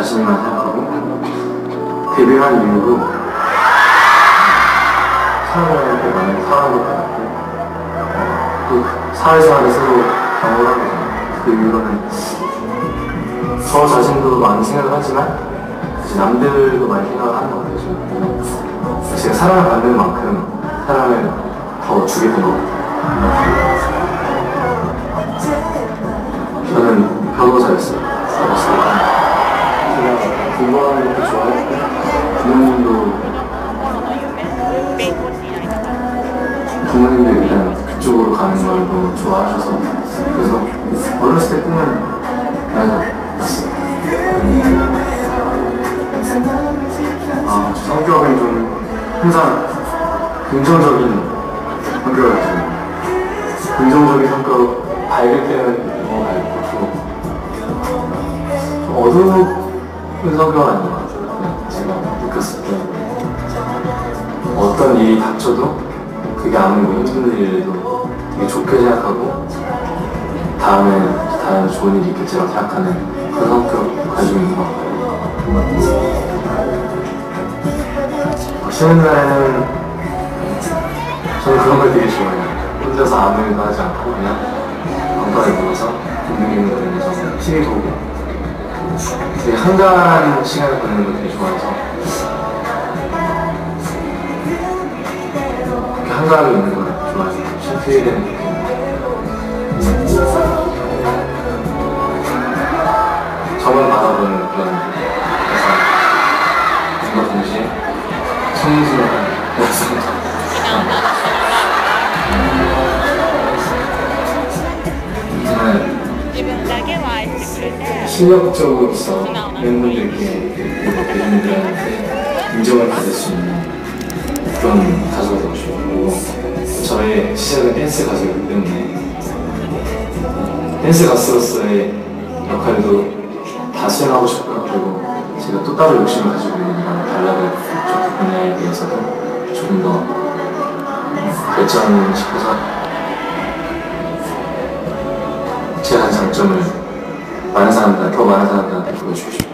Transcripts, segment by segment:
자신만 생각하고 데뷔한 이후로 사람들한테 많이 사랑을 받았고 어, 또 사회생활을 새로 경험을 하게 됩니다. 그 이후로는 저 자신도 많이 생각을 하지만 남들도 많이 생각을 하는 것 같아요. 제가 사랑을 받는 만큼 사랑을 더 주게 된 것 같아요. 저는 변호사였어요. 제가 공부하는 것도 좋아했고 부모님도 부모님도 일단 그쪽으로 가는 걸 너무 좋아하셔서 그래서 어렸을 때 꿈은. 아, 저 성격은 좀 항상 긍정적인 성격이었어요. 긍정적인 성격, 밝을 때는 너무 밝고 좀 어두운 같아요. 그냥 제가 느꼈을 때 어떤 일이 닥쳐도 그게 아무리 힘든 일도 되게 좋게 생각하고 다음에 다음에 좋은 일이 있겠지라고 생각하는 그런 성격 가지고 있는 것 같아요. 어, 쉬는 날에는 저는 그런 걸 되게 좋아해요. 혼자서 아무 일도 하지 않고 그냥 방방에 누워서 운동기구 들으면서 TV 보고 되게 한가한 시간을 보내는 걸 되게 좋아해서. 그렇게 한가하게 있는 걸 좋아해서. 쉴트에 실력적으로서 멤버들께 그리고 대중들한테 인정을 받을 수 있는 그런 가수가 되고 싶고 저의 시작은 댄스 가수이기 때문에 댄스 가수로서의 역할도 다 수행하고 싶고요 그리고 제가 또 따로 욕심을 가지고 있는 발라드 쪽 분야에 대해서도 조금 더 발전을 싶어서 제 한 장점을 많은 사람들, 더 많은 사람들한테 보여주고 싶어요.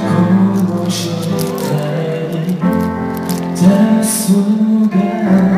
고 싶다니 다수가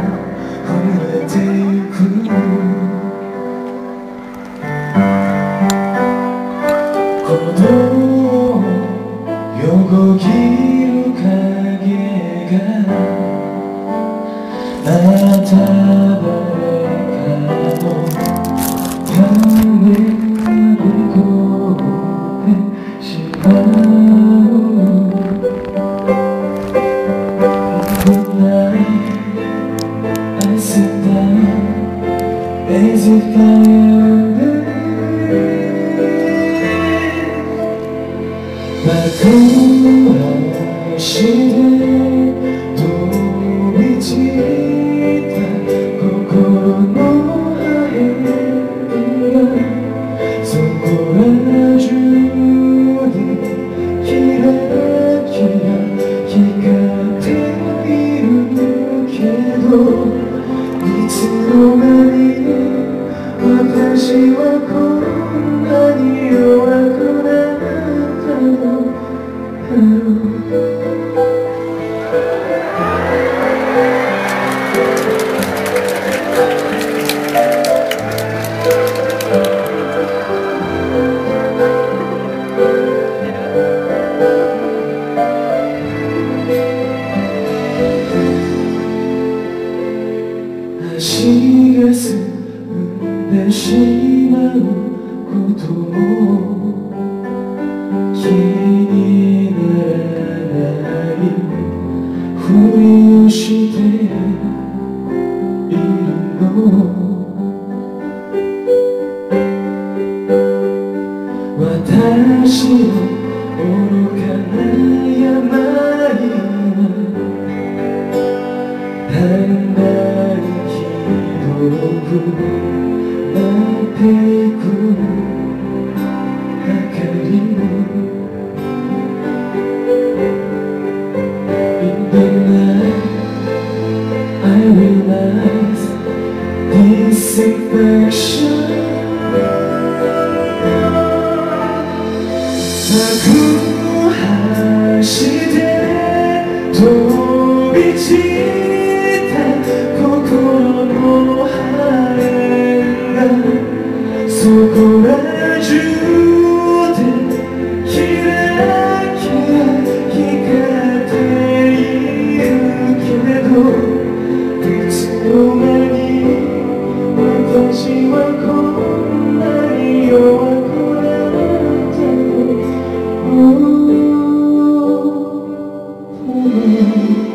다른 날은 기도고 나 빼고 away.